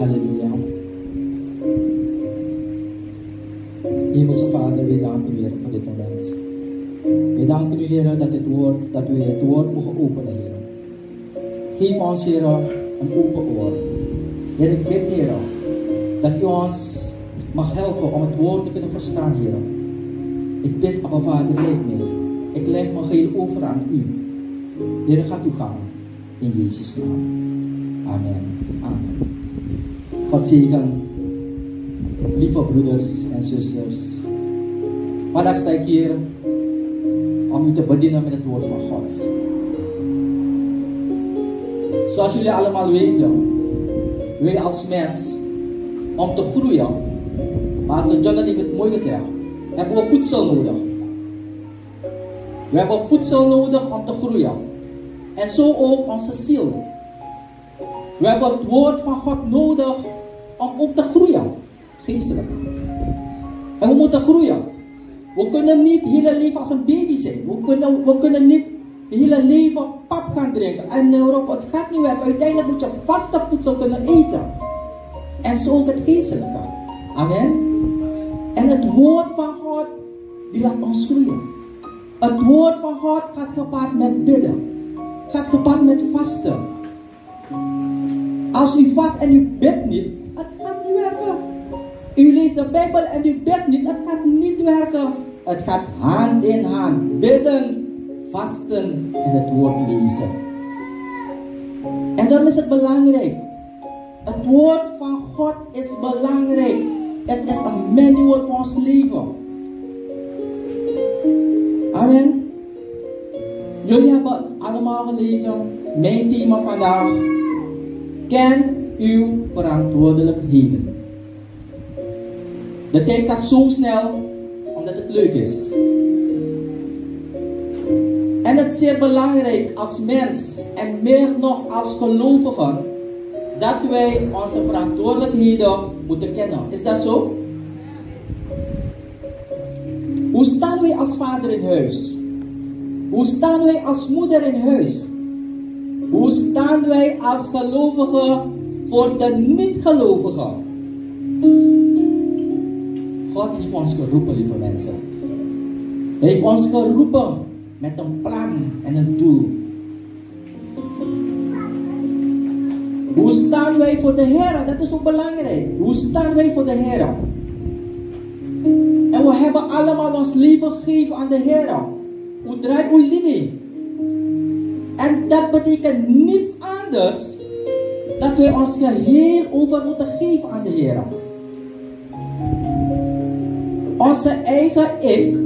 Halleluja. Hemelse Vader, wij danken u, Heer, voor dit moment. Wij danken u, Heer, dat, het woord, dat we het woord mogen openen, Heer. Geef ons, Heer, een open oor. Heer, ik bid, Heer, dat u ons mag helpen om het woord te kunnen verstaan, Heer. Ik bid, Abba Vader, leid me. Ik leg mijn geheel over aan u. Heer, gaat u gaan. In Jezus' naam. Amen. Amen. God zegen, lieve broeders en zusters. Vandaag sta ik hier om u te bedienen met het woord van God. Zoals jullie allemaal weten, wij als mens, om te groeien, als Jonathan heeft het mooi gezegd, hebben we voedsel nodig. We hebben voedsel nodig om te groeien. En zo ook onze ziel. We hebben het woord van God nodig om ook te groeien, geestelijk. En we moeten groeien. We kunnen niet het hele leven als een baby zijn. We kunnen, we kunnen niet het hele leven pap gaan drinken. En Europa, het gaat niet werken. Uiteindelijk moet je vaste voedsel kunnen eten. En zo ook het geestelijke. Amen. En het woord van God, die laat ons groeien. Het woord van God gaat gepaard met bidden. Gaat gepaard met vasten. Als u vast en u bidt niet, U leest de Bijbel en u bidt niet, het gaat niet werken. Het gaat hand in hand. Bidden, vasten en het woord lezen. En dan is het belangrijk. Het woord van God is belangrijk. Het is een manual voor ons leven. Amen. Jullie hebben allemaal gelezen. Mijn thema vandaag. Ken uw verantwoordelijkheden. De tijd gaat zo snel omdat het leuk is. En het is zeer belangrijk als mens en meer nog als gelovigen dat wij onze verantwoordelijkheden moeten kennen. Is dat zo? Hoe staan wij als vader in huis? Hoe staan wij als moeder in huis? Hoe staan wij als gelovigen voor de niet-gelovigen? God heeft ons geroepen, lieve mensen. Hij heeft ons geroepen met een plan en een doel. Hoe staan wij voor de Heer? Dat is ook belangrijk. Hoe staan wij voor de Heer? En we hebben allemaal ons leven gegeven aan de Heer. Hoe draait uw living? En dat betekent niets anders dat wij ons geheel over moeten geven aan de Heer. Onze eigen ik,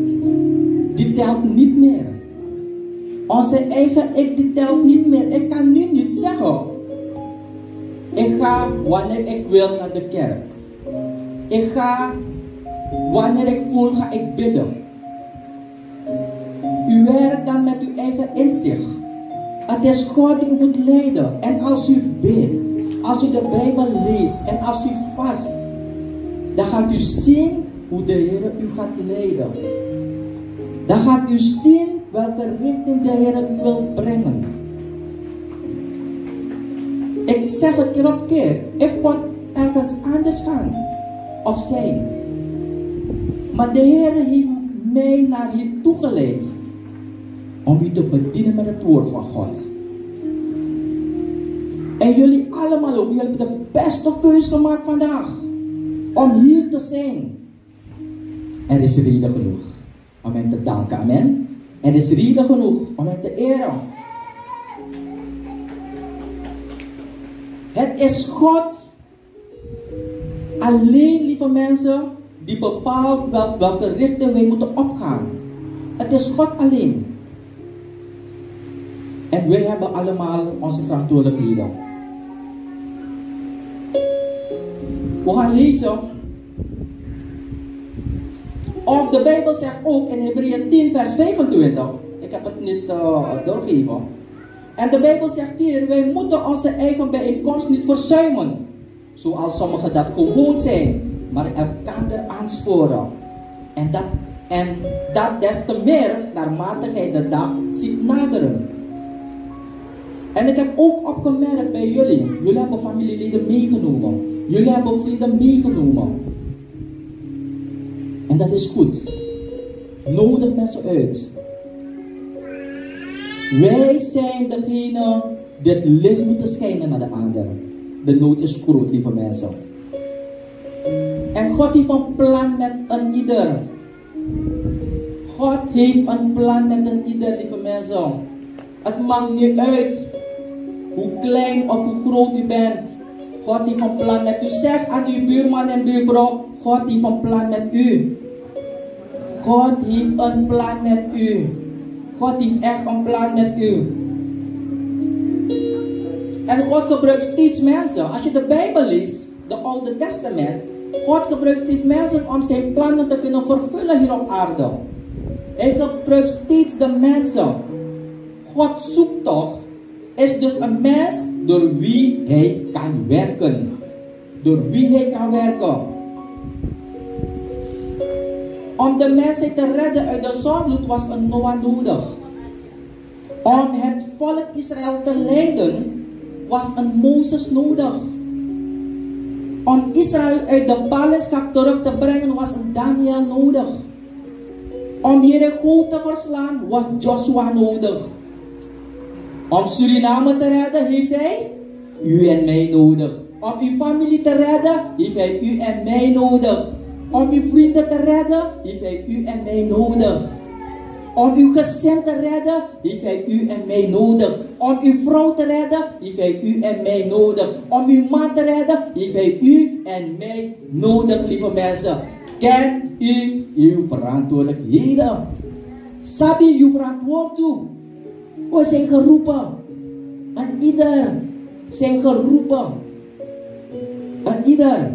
die telt niet meer. Onze eigen ik, die telt niet meer. Ik kan nu niet zeggen. Ik ga wanneer ik wil naar de kerk. Ik ga wanneer ik voel, ga ik bidden. U werkt dan met uw eigen inzicht. Het is God die u moet leiden. En als u bidt, als u de Bijbel leest en als u vast, dan gaat u zien hoe de Heer u gaat leiden. Dan gaat u zien welke richting de Heer u wil brengen. Ik zeg het keer op keer. Ik kon ergens anders gaan. Of zijn. Maar de Heer heeft mij naar hier toegeleid. Om u te bedienen met het woord van God. En jullie allemaal ook. Jullie hebben de beste keuze gemaakt vandaag. Om hier te zijn. Er is reden genoeg om hem te danken. Amen. Er is reden genoeg om hem te eren. Het is God alleen, lieve mensen, die bepaalt wel, welke richting wij moeten opgaan. Het is God alleen. En wij hebben allemaal onze verantwoordelijkheden. We gaan lezen. Of de Bijbel zegt ook in Hebreeën 10, vers 25. Ik heb het niet uh, doorgegeven. En de Bijbel zegt hier: wij moeten onze eigen bijeenkomst niet verzuimen. Zoals sommigen dat gewoon zijn, maar elkaar aansporen. En dat, en dat des te meer naarmate gij de dag ziet naderen. En ik heb ook opgemerkt bij jullie, jullie hebben familieleden meegenomen. Jullie hebben vrienden meegenomen. En dat is goed. Nodig mensen uit. Wij zijn degene die het licht moeten schijnen naar de anderen. De nood is groot, lieve mensen. En God heeft een plan met een ieder. God heeft een plan met een ieder, lieve mensen. Het maakt niet uit hoe klein of hoe groot u bent. God heeft een plan met u. Zeg aan uw buurman en buurvrouw, God heeft een plan met u. God heeft een plan met u. God heeft echt een plan met u. En God gebruikt steeds mensen. Als je de Bijbel leest, de Oude Testament, God gebruikt steeds mensen om zijn plannen te kunnen vervullen hier op aarde. Hij gebruikt steeds de mensen. God zoekt toch, is dus een mens door wie hij kan werken. Door wie hij kan werken. Om de mensen te redden uit de zonvloed was een Noah nodig. Om het volk Israël te leiden was een Mozes nodig. Om Israël uit de ballingschap terug te brengen was een Daniel nodig. Om Jericho te verslaan was Joshua nodig. Om Suriname te redden heeft hij u en mij nodig. Om uw familie te redden heeft hij u en mij nodig. Om uw vrienden te redden heeft hij u en mij nodig. Om uw gezin te redden heeft hij u en mij nodig. Om uw vrouw te redden heeft hij u en mij nodig. Om uw man te redden heeft hij u en mij nodig, lieve mensen. Ken u uw verantwoordelijkheden. Sabi uw verantwoord toe. Zijn geroepen. Aan ieder zijn geroepen. Aan ieder.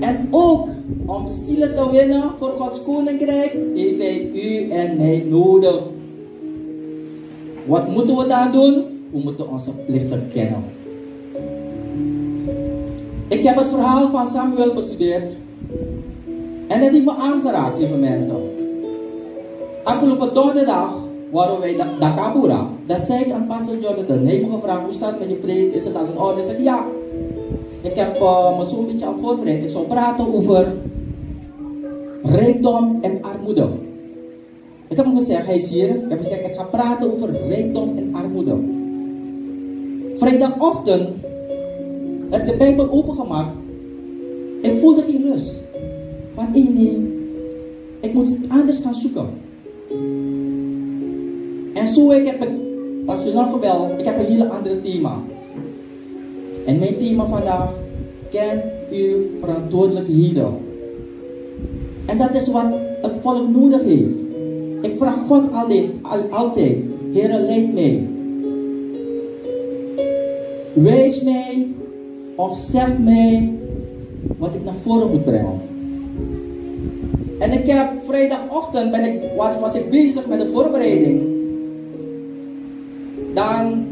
En ook om zielen te winnen voor Gods koninkrijk heeft hij u en mij nodig. Wat moeten we dan doen? We moeten onze plichten kennen. Ik heb het verhaal van Samuel bestudeerd. En dat heeft me aangeraakt, lieve mensen. Afgelopen donderdag waren wij de Dakabura. Dat zei ik aan Pastor Jonathan. Hij me gevraagd, hoe staat het met je preek? Is het al in orde? Ik zei, ja. Ik heb uh, me zo'n beetje aan voorbereid. Ik zou praten over rijkdom en armoede. Ik heb hem gezegd, hij is hier. Ik heb gezegd, ik ga praten over rijkdom en armoede. Vrijdagochtend heb ik de Bijbel opengemaakt. Ik voelde geen rust. Van, nee, nee, ik moet het anders gaan zoeken. En zo ik heb ik passioneel gebeld, ik heb een hele andere thema. En mijn thema vandaag, ken uw verantwoordelijkheden. En dat is wat het volk nodig heeft. Ik vraag God altijd, altijd Heer, leid mij. Wees mij of zeg mij wat ik naar voren moet brengen. En ik heb vrijdagochtend ben ik, was, was ik bezig met de voorbereiding. Dan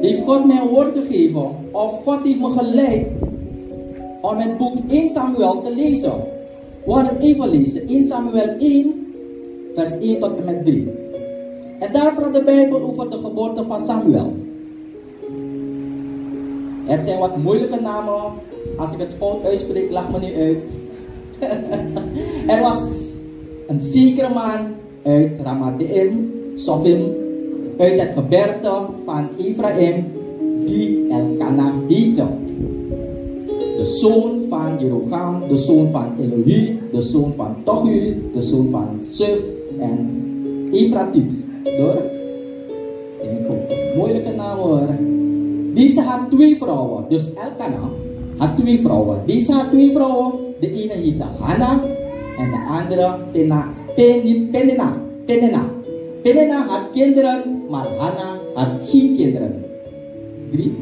heeft God mij een woord gegeven. Of God heeft me geleid om het boek 1 Samuel te lezen. We het even lezen. 1 Samuel 1, vers 1 tot en met 3. En daar praat de Bijbel over de geboorte van Samuel. Er zijn wat moeilijke namen. Als ik het fout uitspreek, lach me niet uit. er was een zekere man uit Ramathaim, Sofim, uit het gebergte van Ephraim, die Elkana heette. De zoon van Jeroham, de zoon van Elohi, de zoon van Tohu, de zoon van Suf en Efratit. Door? Zijn moeilijke namen hoor. Deze had twee vrouwen, dus Elkana had twee vrouwen. Deze had twee vrouwen. De ene heette Hanna en de andere Pena, Penina. Penina. Penina had kinderen, maar Hanna had geen kinderen. Drie.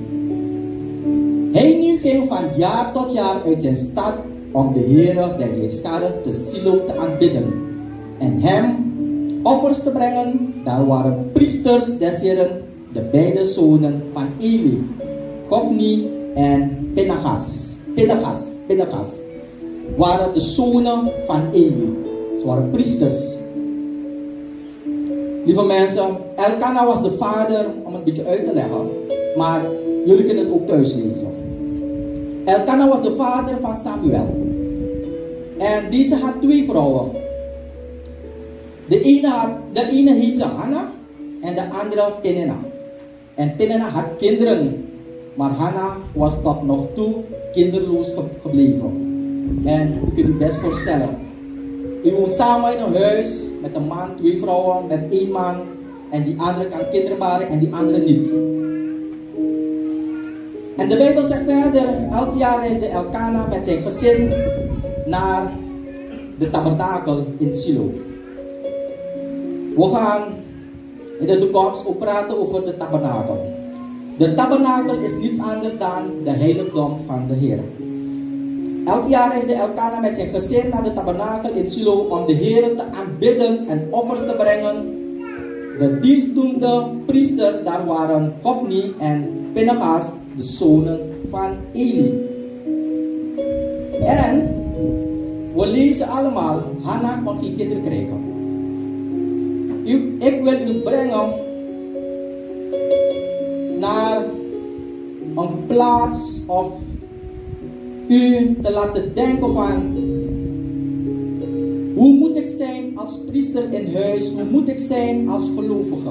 Hij nu ging van jaar tot jaar uit zijn stad om de Heere der Heerscharen te Silo te aanbidden en hem offers te brengen. Daar waren priesters des Heren, de beide zonen van Eli, Gofni en Penachas. Penachas, Penachas waren de zonen van Eli. Ze waren priesters. Lieve mensen, Elkana was de vader, om een beetje uit te leggen. Maar jullie kunnen het ook thuis lezen. Elkanah was de vader van Samuel. En deze had twee vrouwen. De ene, had, de ene heette Hanna en de andere Penina. En Penina had kinderen, maar Hanna was tot nog toe kinderloos gebleven. En u kunt u best voorstellen. U woont samen in een huis met een man, twee vrouwen, met één man. En die andere kan kinderen baren en die andere niet. En de Bijbel zegt verder, elk jaar is de Elkana met zijn gezin naar de tabernakel in Silo. We gaan in de toekomst ook praten over de tabernakel. De tabernakel is niets anders dan de heiligdom van de Heer. Elk jaar is de Elkana met zijn gezin naar de tabernakel in Silo om de Heer te aanbidden en offers te brengen. De dienstdoende priesters daar waren Hofni en Pinchas, de zonen van Eli. En we lezen allemaal, Hanna kon geen kinderen krijgen. ik wil u brengen naar een plaats of u te laten denken van hoe moet ik zijn als priester in huis? Hoe moet ik zijn als gelovige?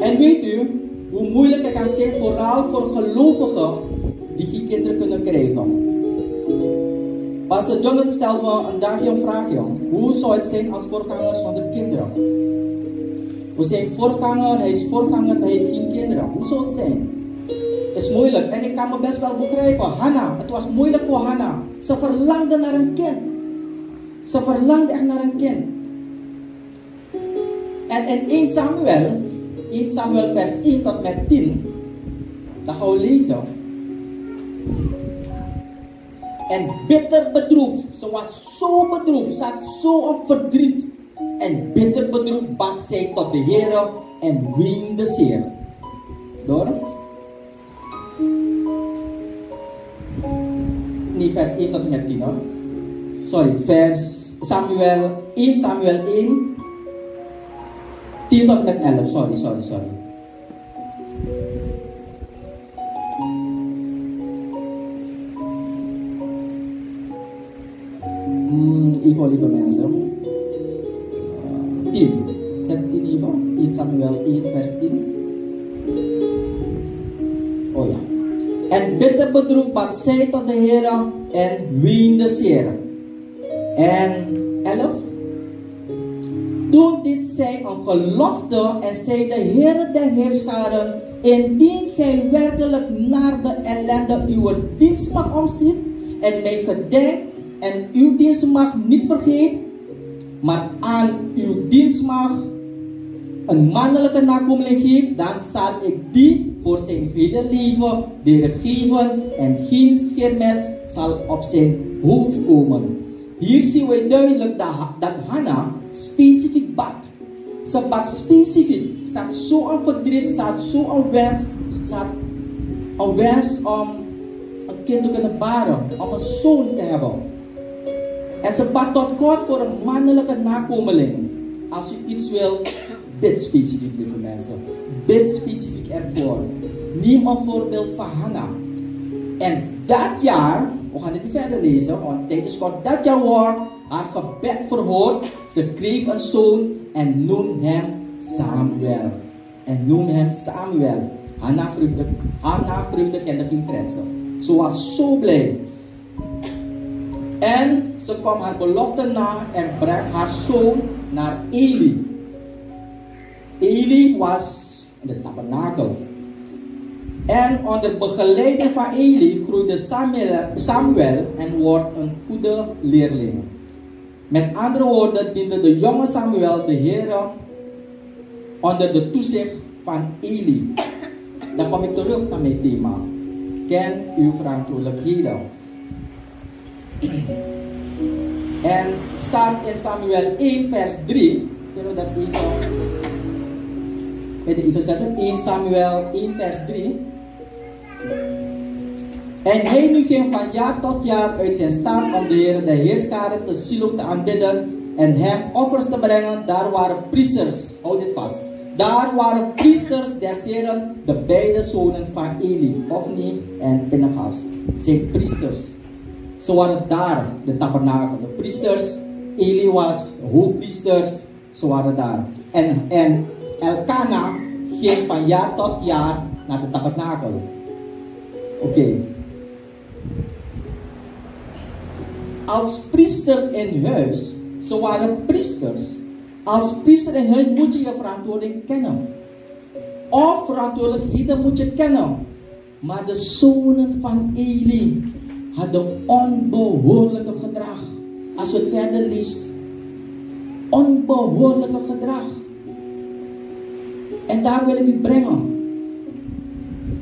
En weet u hoe moeilijk het kan zijn, vooral voor gelovigen die geen kinderen kunnen krijgen. Pastor Jonathan stelde me een dagje een vraag, Hoe zou het zijn als voorganger zonder kinderen? We zijn voorganger, hij is voorganger, hij heeft geen kinderen. Hoe zou het zijn? Is moeilijk en ik kan me best wel begrijpen. Hanna, het was moeilijk voor Hanna. Ze verlangde naar een kind. Ze verlangde echt naar een kind. En in 1 Samuel, 1 Samuel vers 1 tot met 10, dan gaan we lezen. En bitter bedroefd. Ze was zo bedroefd. Ze had zo'n verdriet. En bitter bedroefd bad zij tot de Heer en weende zeer. Door? Nee, vers 1 tot en met 10 hoor. Sorry, vers Samuel 1 Samuel 1 10 tot met 11. Sorry, sorry, sorry. Bad zij tot de Heer en weende zeer. En 11. Toen dit zij een gelofte en zei de Heer der Heerscharen, indien gij werkelijk naar de ellende uw dienstmacht omziet en mij gedenkt en uw dienstmacht niet vergeet, maar aan uw dienstmacht een mannelijke nakomeling geeft, dan zal ik die voor zijn hele leven geven en geen schermes zal op zijn hoofd komen. Hier zien we duidelijk dat, dat Hanna specifiek bad. Ze bad specifiek. Ze had zo'n verdriet, ze had zo'n wens, ze had een wens om een kind te kunnen baren, om een zoon te hebben. En ze bad tot God voor een mannelijke nakomeling. Als u iets wil, bid specifiek, lieve mensen. Bid specifiek ervoor. Neem een voorbeeld van Hanna. En dat jaar, we gaan het niet verder lezen, want tijdens God dat jaar wordt haar gebed verhoord. Ze kreeg een zoon en noem hem Samuel. En noem hem Samuel. Hanna vreugde, Hanna vreugde kende geen grenzen. Ze was zo blij. En ze kwam haar belofte na en bracht haar zoon naar Eli. Eli was de tabernakel. En onder begeleiding van Eli groeide Samuel, Samuel en wordt een goede leerling. Met andere woorden diende de jonge Samuel de Heer onder de toezicht van Eli. Dan kom ik terug naar mijn thema. Ken uw verantwoordelijkheden. En staat in Samuel 1 vers 3. Kunnen we dat even... Even zetten? 1 Samuel 1 vers 3. En hij nu ging van jaar tot jaar uit zijn staat om de Heer de Heerschade te Silo te aanbidden en hem offers te brengen. Daar waren priesters, houd dit vast. daar waren priesters des Heren, de beide zonen van Eli, Hofni en Pinchas. Zijn priesters. Ze waren daar, de tabernakel. De priesters, Eli was hoofdpriesters, ze waren daar. En, en Elkana ging van jaar tot jaar naar de tabernakel. Oké. Als priesters in huis, ze waren priesters. Als priester in huis moet je je verantwoording kennen. Of verantwoordelijkheden moet je kennen. Maar de zonen van Eli hadden onbehoorlijke gedrag. Als je het verder leest. Onbehoorlijke gedrag. En daar wil ik u brengen.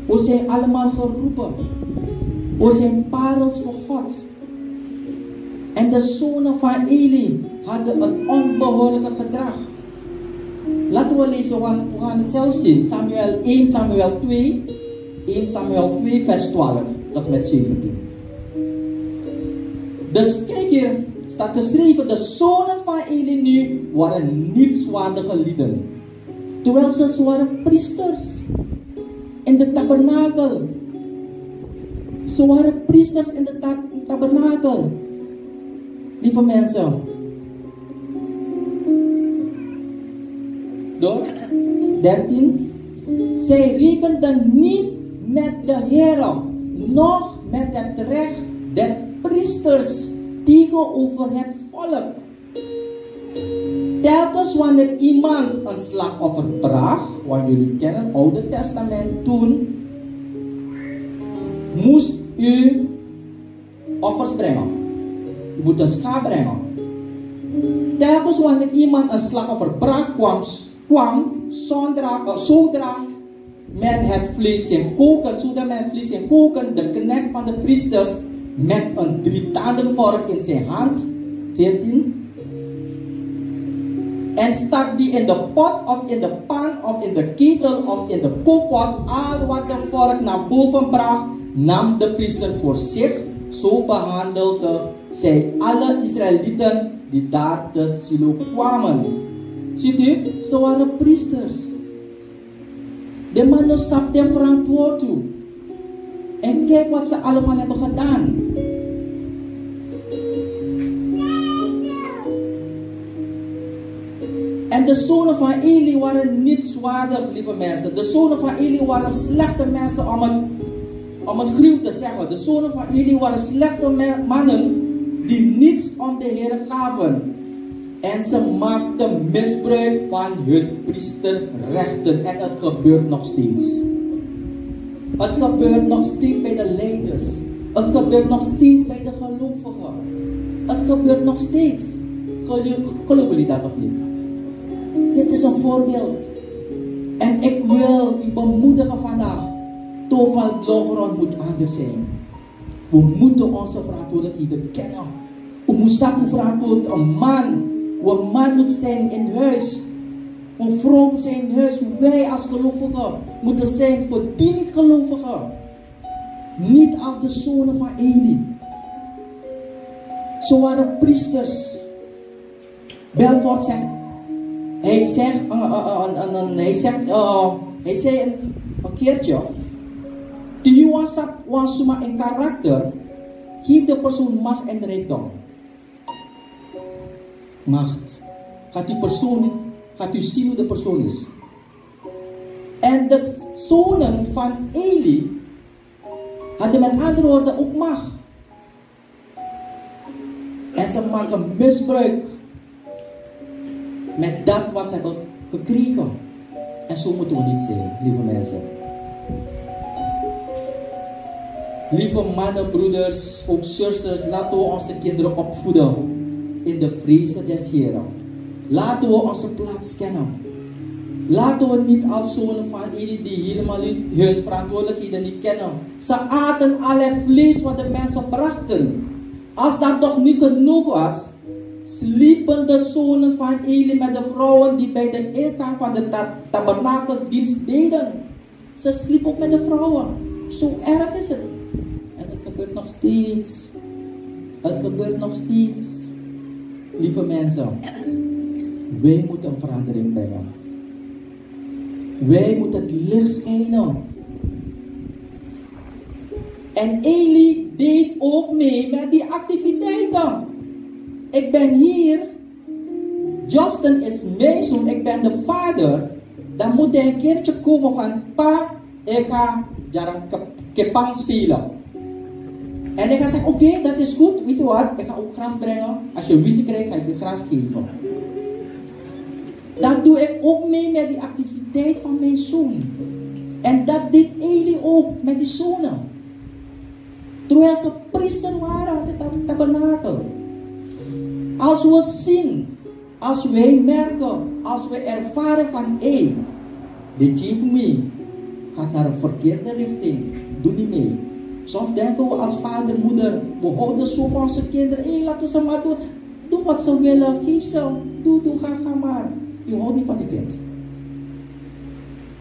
We zijn allemaal geroepen. We zijn parels voor God. En de zonen van Eli hadden een onbehoorlijke gedrag. Laten we lezen, want we gaan het zelf zien. Samuel 1, Samuel 2, 1 Samuel 2, vers 12 tot met 17. Dus kijk hier, staat geschreven, de zonen van Eli nu waren nietswaardige lieden. Terwijl ze waren priesters in de tabernakel. Ze waren priesters in de tabernakel. Lieve mensen. Door 13. Zij rekenden niet met de Heer, nog met het recht der priesters tegenover het volk. Telkens wanneer iemand een slachtoffer bracht, wat jullie kennen, het Oude Testament toen, moest u offers brengen. U moet een schaap brengen. Telkens wanneer iemand een slachtoffer bracht, kwam, kwam zodra, uh, zodra men het vlees ging koken, zodra men het vlees ging koken, de knecht van de priesters met een drietanden vork in zijn hand, 14, en stak die in de pot of in de pan of in de ketel of in de kookpot, al wat de vork naar boven bracht, nam de priester voor zich. Zo behandelde zij alle Israëlieten die daar te Silo kwamen. Ziet u, ze waren priesters. De mannen stapten verantwoord toe. En kijk wat ze allemaal hebben gedaan. De zonen van Eli waren niet zwaardig, lieve mensen. De zonen van Eli waren slechte mensen om het, om het gruw te zeggen. De zonen van Eli waren slechte mannen die niets om de Heer gaven. En ze maakten misbruik van hun priesterrechten. En het gebeurt nog steeds. Het gebeurt nog steeds bij de leiders. Het gebeurt nog steeds bij de gelovigen. Het gebeurt nog steeds. Geloven jullie dat of niet? Dit is een voorbeeld. En ik wil u bemoedigen vandaag. Toval Blogron moet anders zijn. We moeten onze verantwoordelijkheden kennen. We moeten verantwoord een man. Een man moet zijn in huis. Een vrouw zijn in huis. Wij als gelovigen moeten zijn voor die niet-gelovigen. Niet als de zonen van Eli. Zo waren priesters. Belfort zegt, hij zegt, uh, uh, uh, hij zegt, zei een, keertje, was maar een karakter, geef de persoon macht en rijkdom. Macht. Gaat die persoon gaat u zien hoe de persoon is. En de zonen van Eli hadden met andere woorden ook macht. En ze maken misbruik met dat wat ze hebben gekregen. En zo moeten we niet zijn, lieve mensen. Lieve mannen, broeders, ook zusters, laten we onze kinderen opvoeden in de vrezen des Heren. Laten we onze plaats kennen. Laten we niet als zonen van Eli die helemaal hun verantwoordelijkheden niet kennen. Ze aten al het vlees wat de mensen brachten. Als dat toch niet genoeg was, sliepen de zonen van Eli met de vrouwen die bij de ingang van de tabernakeldienst deden. Ze sliepen ook met de vrouwen. Zo erg is het. En het gebeurt nog steeds. Het gebeurt nog steeds. Lieve mensen, wij moeten een verandering brengen. Wij moeten het licht schijnen. En Eli deed ook mee met die activiteiten. Ik ben hier. Justin is mijn zoon. Ik ben de vader. Dan moet hij een keertje komen van pa, ik ga jarang kepang spelen. En ik ga zeggen, oké, dat is goed. Weet je wat? Ik ga ook gras brengen. Als je witte krijgt, ga je gras geven. Dat doe ik ook mee met die activiteit van mijn zoon. En dat deed Eli ook met die zonen. Terwijl ze priester waren aan het tabernakel. Als we zien, als wij merken, als we ervaren van hé, de chief me gaat naar een verkeerde richting, doe niet mee. Soms denken we als vader, moeder, we houden zo van onze kinderen, hé, laten ze maar doen. Doe wat ze willen, geef ze, doe, doe, ga, ga maar. U houdt niet van uw kind.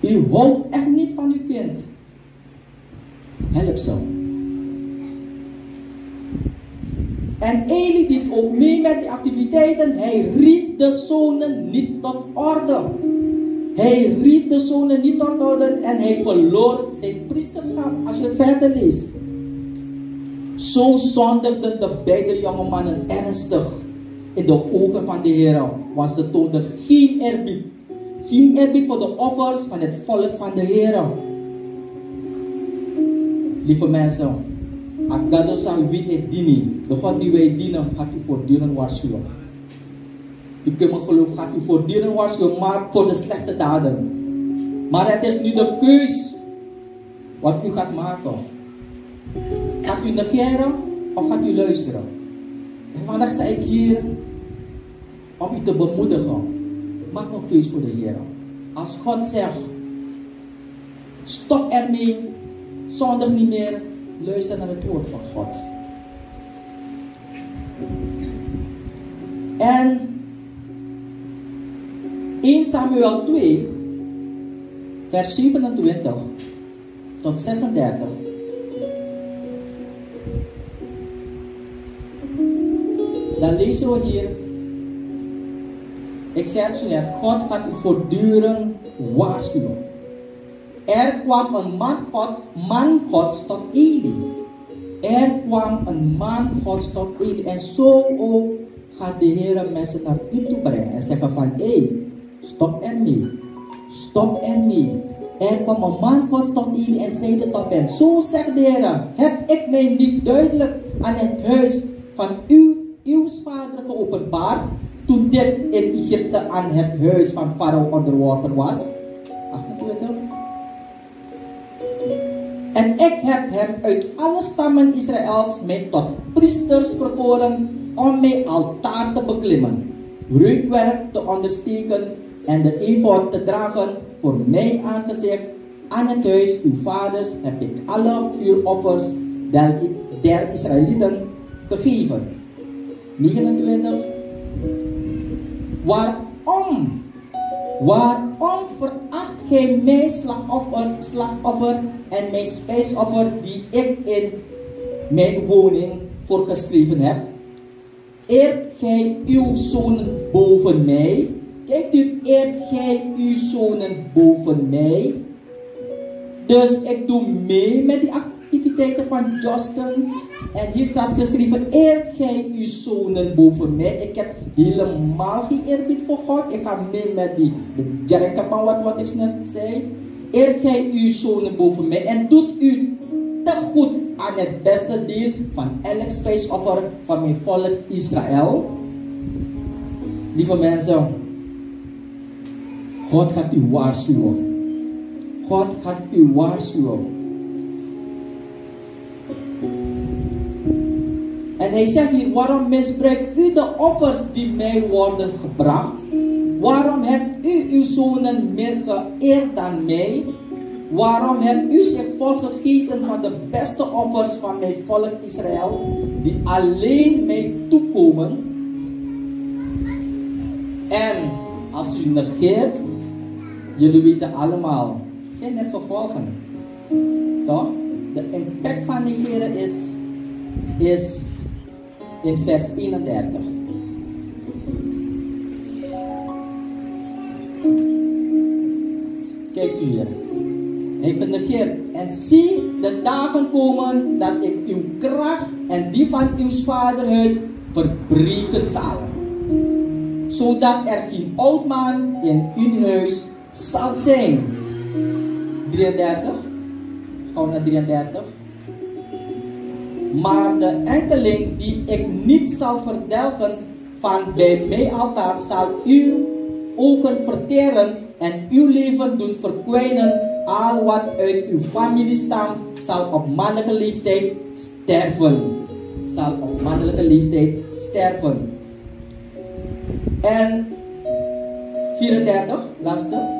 U houdt echt niet van uw kind. Help ze. En Eli deed ook mee met die activiteiten. Hij riet de zonen niet tot orde. Hij riet de zonen niet tot orde en hij verloor zijn priesterschap. Als je het verder leest. Zo zondigden de beide jonge mannen ernstig in de ogen van de Heer. Want ze toonden geen eerbied. Geen eerbied voor de offers van het volk van de Heer. Lieve mensen, Het. De God die wij dienen gaat u voortdurend waarschuwen. U kunt me geloven, gaat u voortdurend waarschuwen, maar voor de slechte daden. Maar het is nu de keus wat u gaat maken. Gaat u negeren of gaat u luisteren? En vandaag sta ik hier om u te bemoedigen. Maak een keus voor de Heer. Als God zegt, stop ermee, zondig niet meer, luister naar het woord van God. En 1 Samuel 2, vers 27 tot 36. Dan lezen we hier. Ik zeg zo net, God gaat u voortdurend waarschuwen. Er kwam een man God, man Gods tot Eli. Er kwam een man Gods tot Eli. En zo ook gaat de Heer mensen naar u toe brengen. En zeggen van, hé, hey, stop ermee. Stop ermee. Er kwam een man Gods tot Eli en zeide tot hem, zo zegt de Heer, heb ik mij niet duidelijk aan het huis van uw, uw vader geopenbaard, toen dit in Egypte aan het huis van Farao onder water was? En ik heb hem uit alle stammen Israëls mij tot priesters verkoren om mijn altaar te beklimmen, reukwerk te ondersteken en de ephod te dragen voor mijn aangezicht. Aan het huis uw vaders heb ik alle vuuroffers der, der Israëlieten gegeven. 29. Waarom? Waarom veracht gij mijn slagoffer, slagoffer en mijn spijsoffer die ik in mijn woning voorgeschreven heb? Eert gij uw zonen boven mij? Kijkt u, eert gij uw zonen boven mij? Dus ik doe mee met die van Justin. En hier staat geschreven, eert gij uw zonen boven mij. Ik heb helemaal geen eerbied voor God. Ik ga mee met die Jerikapan, wat, wat ik net zei. Eert gij uw zonen boven mij. En doet u te goed aan het beste deel van elk spijsoffer van mijn volk Israël. Lieve mensen, God gaat u waarschuwen. God gaat u waarschuwen. En hij zegt hier, waarom misbruikt u de offers die mij worden gebracht? Waarom hebt u uw zonen meer geëerd dan mij? Waarom hebt u zich volgegeten van de beste offers van mijn volk Israël, die alleen mij toekomen? En als u negeert, jullie weten allemaal, zijn er gevolgen. Toch? De impact van negeren is, is in vers 31. Kijkt u hier. Hij vernegeert. En zie de dagen komen dat ik uw kracht en die van uw vaderhuis verbreken zal. Zodat er geen oud man in uw huis zal zijn. 33. Gaan naar 33. Maar de enkeling die ik niet zal verdelgen van bij mij altaar zal uw ogen verteren en uw leven doen verkwijnen. Al wat uit uw familie stamt zal op mannelijke leeftijd sterven. Zal op mannelijke leeftijd sterven. En 34, laatste.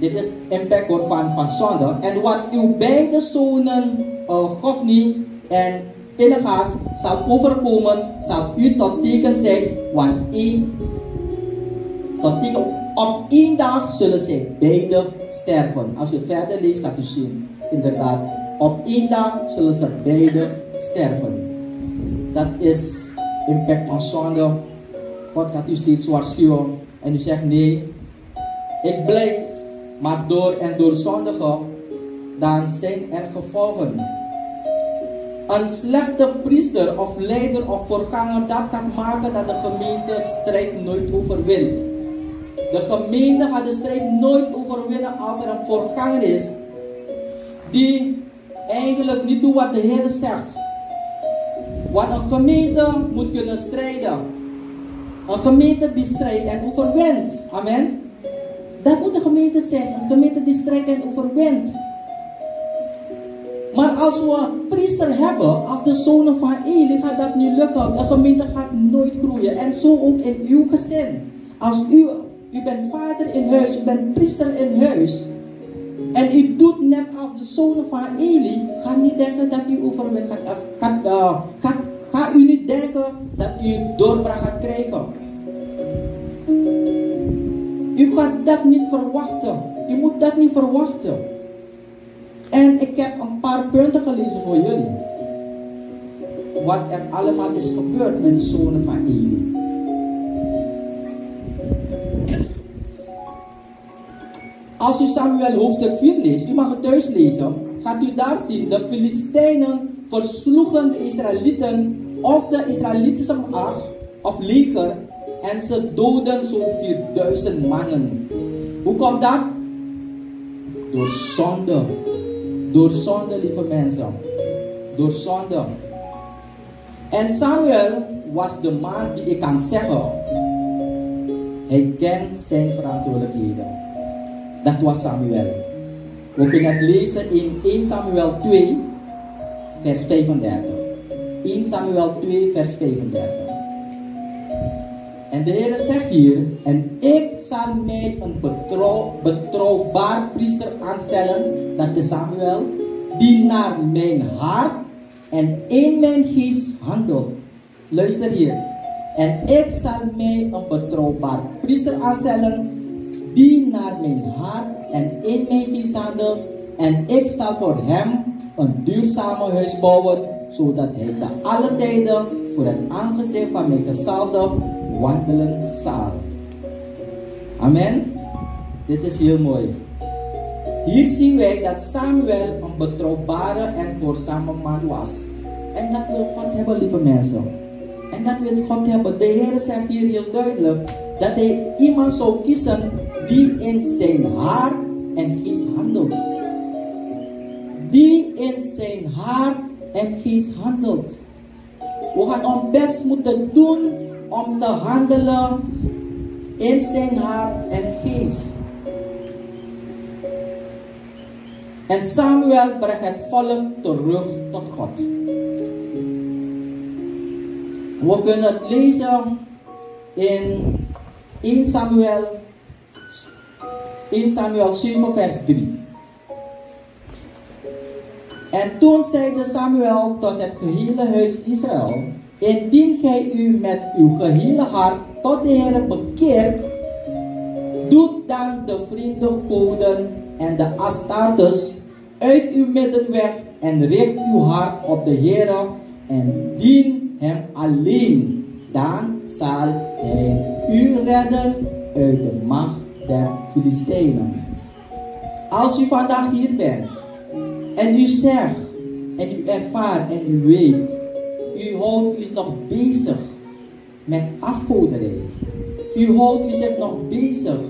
Dit is impact van, van zonde. En wat uw beide zonen, uh, Gofni en Pinchas, zal overkomen, zal u tot teken zijn, want één, tot teken, op één dag zullen zij beide sterven. Als u het verder leest, gaat u zien, inderdaad, op één dag zullen ze beide sterven. Dat is impact van zonde. God gaat u steeds waarschuwen en u zegt nee, ik blijf maar door en door zondigen, dan zijn er gevolgen. Een slechte priester of leider of voorganger, dat gaat maken dat de gemeente strijd nooit overwint. De gemeente gaat de strijd nooit overwinnen als er een voorganger is die eigenlijk niet doet wat de Heer zegt. Wat een gemeente moet kunnen strijden. Een gemeente die strijdt en overwint. Amen. Dat moet de gemeente zijn. Een gemeente die strijdt en overwint. Maar als we priester hebben, als de zonen van Eli, gaat dat niet lukken. De gemeente gaat nooit groeien. En zo ook in uw gezin. Als u, u bent vader in huis, u bent priester in huis. En u doet net als de zonen van Eli, ga niet denken dat u overwint. Gaat, uh, gaat, ga u niet denken dat u doorbraak gaat krijgen. Gaat dat niet verwachten. U moet dat niet verwachten. En ik heb een paar punten gelezen voor jullie. Wat er allemaal is gebeurd met de zonen van Eli. Als u Samuel hoofdstuk 4 leest, u mag het thuis lezen, gaat u daar zien, de Filistijnen versloegen de Israëlieten of de Israëlitische macht of leger en ze doden zo'n 4000 mannen. Hoe komt dat? Door zonde. Door zonde, lieve mensen. Door zonde. En Samuel was de man die ik kan zeggen. Hij kent zijn verantwoordelijkheden. Dat was Samuel. We kunnen het lezen in 1 Samuel 2, vers 35. 1 Samuel 2, vers 35. En de Heer zegt hier, en ik zal mij een betrouw, betrouwbaar priester aanstellen, dat is Samuel, die naar mijn hart en in mijn geest handelt. Luister hier. En ik zal mij een betrouwbaar priester aanstellen, die naar mijn hart en in mijn geest handelt. En ik zal voor hem een duurzame huis bouwen, zodat hij de alle tijden voor het aangezicht van mijn gezalde wandelen zal. Amen. Dit is heel mooi. Hier zien wij dat Samuel een betrouwbare en gehoorzame man was. En dat wil God hebben, lieve mensen. En dat wil God hebben. De Heer zegt hier heel duidelijk dat hij iemand zou kiezen die in zijn hart en geest handelt. Die in zijn hart en geest handelt. We gaan ons best moeten doen om te handelen in zijn hart en geest. En Samuel bracht het volk terug tot God. We kunnen het lezen in 1 Samuel, 1 Samuel 7 vers 3. En toen zeide Samuel tot het gehele huis Israël, Indien gij u met uw gehele hart tot de Heer bekeert, doet dan de vrienden goden en de Astartes uit uw midden weg en richt uw hart op de Heer en dien hem alleen. Dan zal hij u redden uit de macht der Filistijnen. Als u vandaag hier bent en u zegt en u ervaart en u weet, u houdt u nog bezig met afgoderij. U houdt u zich nog bezig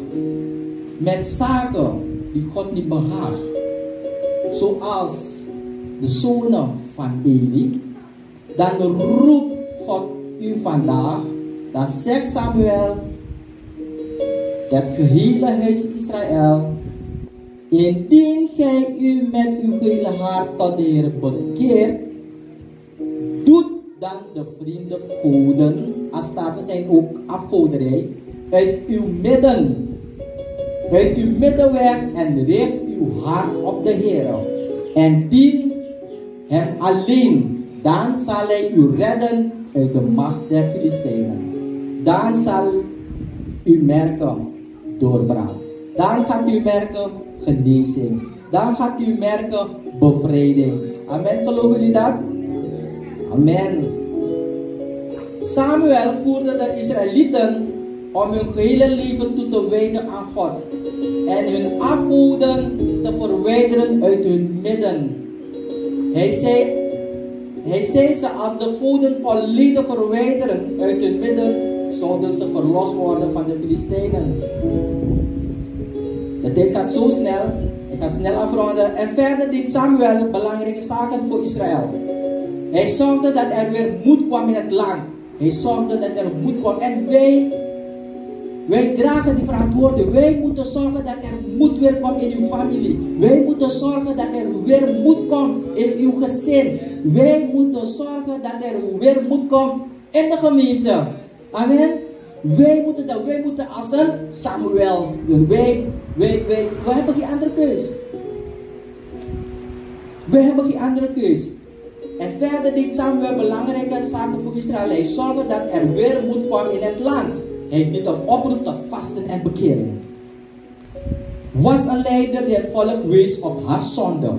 met zaken die God niet behaagt. Zoals de zonen van Eli. Dan roept God u vandaag, dan zegt Samuel, dat gehele huis Israël, indien gij u met uw hele hart tot de Heer bekeert, dan de vrienden goden, als staat zijn ook afgoderij, uit uw midden. Uit uw midden weg en richt uw hart op de Heer. En dien hem alleen, dan zal hij u redden uit de macht der Filistijnen. Dan zal u merken doorbraak. Dan gaat u merken genezing. Dan gaat u merken bevrijding. Amen. Geloven jullie dat? Amen. Samuel voerde de Israëlieten om hun hele leven toe te wijden aan God en hun afgoden te verwijderen uit hun midden. Hij zei, hij zei ze als de goden volledig verwijderen uit hun midden, zouden ze verlost worden van de Filistijnen. De tijd gaat zo snel, ik ga snel afronden. En verder deed Samuel belangrijke zaken voor Israël. Hij zorgde dat er weer moed kwam in het land. Hij zorgde dat er moed kwam. En wij, wij dragen die verantwoording. Wij moeten zorgen dat er moed weer komt in uw familie. Wij moeten zorgen dat er weer moed komt in uw gezin. Wij moeten zorgen dat er weer moed komt in de gemeente. Amen. Wij moeten dat, wij moeten als een Samuel doen. Wij, wij, wij, wij hebben geen andere keus. Wij hebben geen andere keus. En verder deed Samuel belangrijke zaken voor Israël. Hij zorgde dat er weer moed kwam in het land. Hij deed een oproep tot vasten en bekering. Was een leider die het volk wees op haar zonde.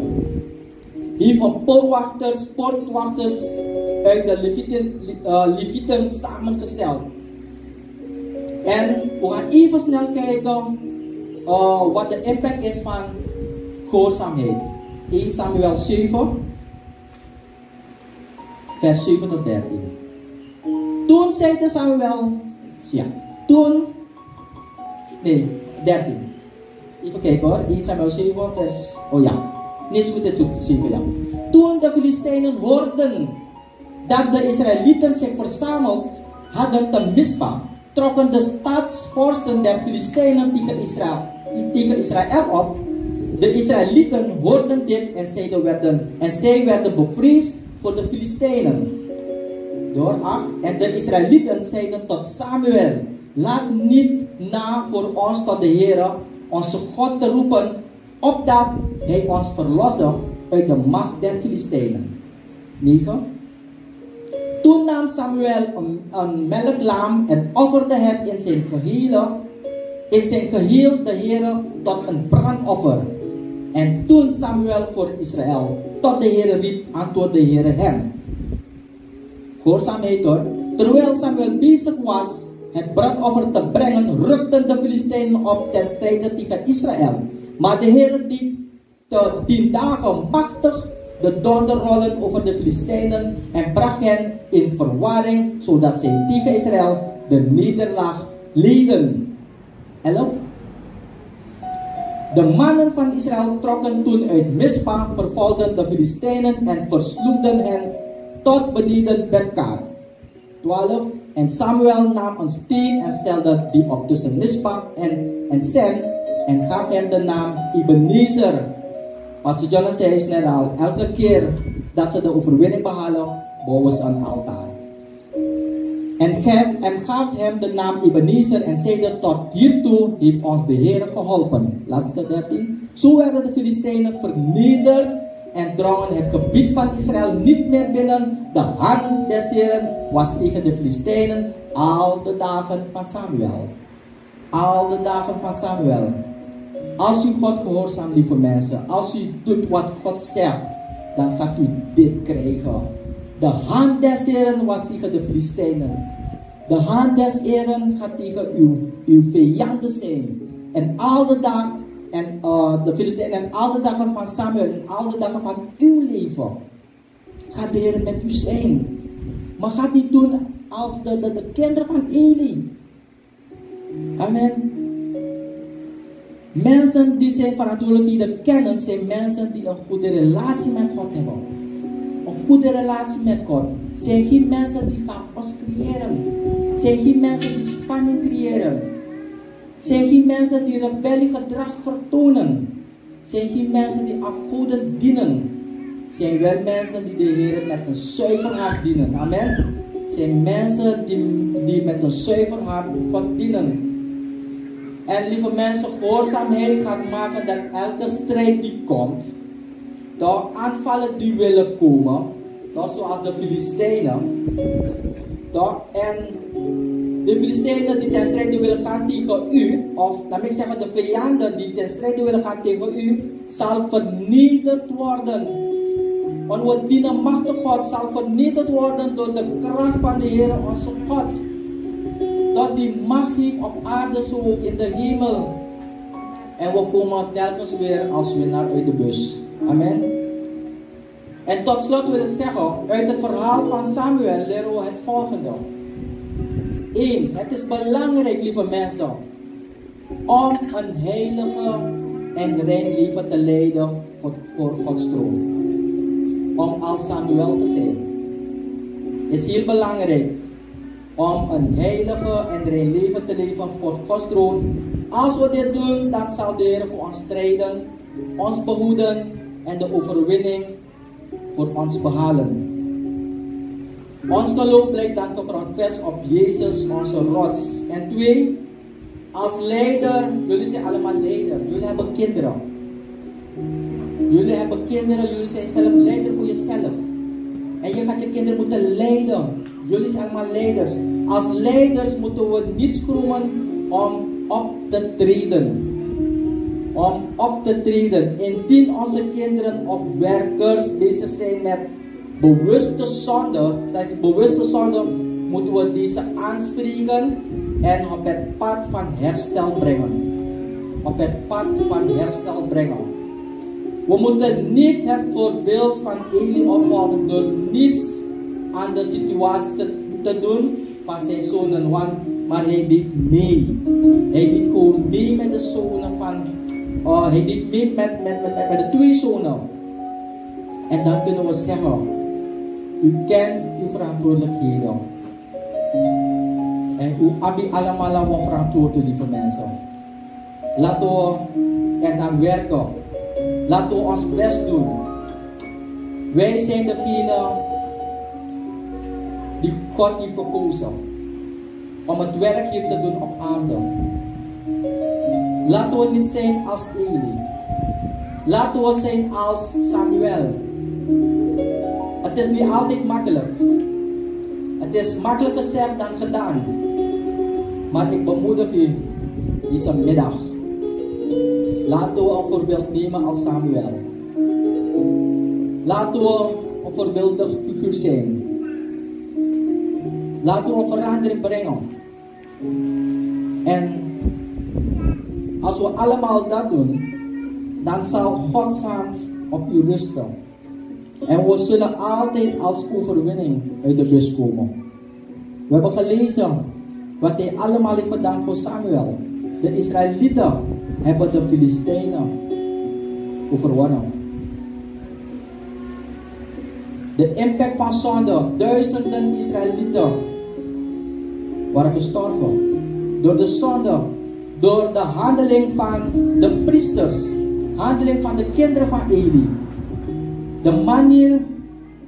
Hij van poortwachters, poortwachters uit de Levieten, uh, Levieten samengesteld. En we gaan even snel kijken uh, wat de impact is van gehoorzaamheid. 1 Samuel 7, vers 7 tot 13. Toen zei Samuel, ja, toen, nee, 13. Even kijken hoor, 1 Samuel 7, vers, oh ja, niet goed het 7, ja. Toen de Filistijnen hoorden dat de Israëlieten zich verzameld hadden te mispa, trokken de staatsvorsten der Filistijnen tegen Israël, tegen Israël op. De Israëlieten hoorden dit en zij werden, en zij werden bevreesd voor de Filistijnen. Door 8. En de Israëlieten zeiden tot Samuel: Laat niet na voor ons tot de Heer, onze God te roepen, opdat hij ons verlossen uit de macht der Filistijnen. 9. Toen nam Samuel een, een melklam en offerde het in zijn gehele, in zijn geheel de Heer tot een brandoffer. En toen Samuel voor Israël tot de Heer riep, antwoordde de Heer hem. Gehoorzaamheid hoor. Terwijl Samuel bezig was het brandoffer te brengen, rukten de Filistijnen op ten strijde tegen Israël. Maar de Heer die te tien dagen machtig de donderrollen over de Filistijnen en bracht hen in verwarring, zodat zij tegen Israël de nederlaag leden. 11. De mannen van Israël trokken toen uit Mispa, vervolgden de Filistijnen en versloegden hen tot beneden Betkar. 12. En Samuel nam een steen en stelde die op tussen Mispa en, en Sen en gaf hem de naam Ebenezer Pastor Jonathan zei net al, elke keer dat ze de overwinning behalen, bouwen ze een altaar. En, gaf, en gaf hem de naam Ebenezer en zeide tot hiertoe heeft ons de Heer geholpen. Laatste 13. Zo werden de Filistijnen vernederd en drongen het gebied van Israël niet meer binnen. De hand des Heeren was tegen de Filistijnen al de dagen van Samuel. Al de dagen van Samuel. Als u God gehoorzaamt, lieve mensen, als u doet wat God zegt, dan gaat u dit krijgen. De hand des Heren was tegen de Filistijnen. De hand des Heren gaat tegen uw, uw vijanden zijn. En al de dagen, en uh, de Filistijnen, en al de dagen van Samuel, en al de dagen van uw leven, gaat de Heer met u zijn. Maar gaat niet doen als de, de, de kinderen van Eli. Amen. Mensen die zijn verantwoordelijkheden kennen, zijn mensen die een goede relatie met God hebben. Een goede relatie met God. Zijn geen mensen die chaos creëren. Zijn geen mensen die spanning creëren. Zijn geen mensen die rebelliegedrag vertonen. Zijn geen mensen die afgoden dienen. Zijn wel mensen die de Heer met een zuiver hart dienen. Amen. Zijn mensen die, die met een zuiver hart God dienen. En lieve mensen, gehoorzaamheid gaat maken dat elke strijd die komt, de aanvallen die willen komen, zoals de Filistijnen, dat, en de Filistijnen die ten strijde willen gaan tegen u, of dan ik zeggen de vijanden die ten strijde willen gaan tegen u, zal vernietigd worden. Want wat dienen machtig God zal vernietigd worden door de kracht van de Heer onze God dat die macht heeft op aarde zo ook in de hemel. En we komen telkens weer als winnaar uit de bus. Amen. En tot slot wil ik zeggen, uit het verhaal van Samuel leren we het volgende. 1. Het is belangrijk, lieve mensen, om een heilige en rein leven te leiden voor, Gods troon. Om als Samuel te zijn. Is heel belangrijk om een heilige en rein leven te leven voor Gods troon. Als we dit doen, dan zal de Heer voor ons strijden, ons behoeden en de overwinning voor ons behalen. Ons geloof blijkt dan gegrondvest op Jezus, onze rots. En twee, als leider, jullie zijn allemaal leider, jullie hebben kinderen. Jullie hebben kinderen, jullie zijn zelf leider voor jezelf. En je gaat je kinderen moeten leiden. Jullie zijn allemaal leiders. Als leiders moeten we niet schroemen om op te treden. Om op te treden. Indien onze kinderen of werkers bezig zijn met bewuste zonde, bewuste zonde, moeten we deze aanspreken en op het pad van herstel brengen. Op het pad van herstel brengen. We moeten niet het voorbeeld van Eli opvolgen door niets aan de situatie te, doen van zijn zonen. Want, maar hij deed mee. Hij deed gewoon mee met de zonen van. Uh, hij deed mee met, met, met, met de twee zonen. En dan kunnen we zeggen: U kent uw verantwoordelijkheden. En u abi allemaal wel verantwoordelijk, lieve mensen. Laten we er naar werken. Laten we ons best doen. Wij zijn degene die God heeft gekozen om het werk hier te doen op aarde. Laten we niet zijn als Eli. Laten we zijn als Samuel. Het is niet altijd makkelijk. Het is makkelijk gezegd dan gedaan. Maar ik bemoedig u deze middag. Laten we een voorbeeld nemen als Samuel. Laten we een voorbeeldig figuur zijn. Laten we verandering brengen. We allemaal dat doen, dan zal Gods hand op u rusten. En we zullen altijd als overwinning uit de bus komen. We hebben gelezen wat hij allemaal heeft gedaan voor Samuel. De Israëlieten hebben de Filistijnen overwonnen. De impact van zonde, duizenden Israëlieten waren gestorven. Door de zonde, door de handeling van de priesters, handeling van de kinderen van Eli. De manier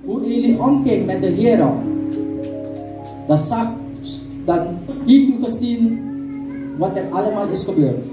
hoe Eli omging met de Heer. Dat zag, dan heeft u gezien wat er allemaal is gebeurd.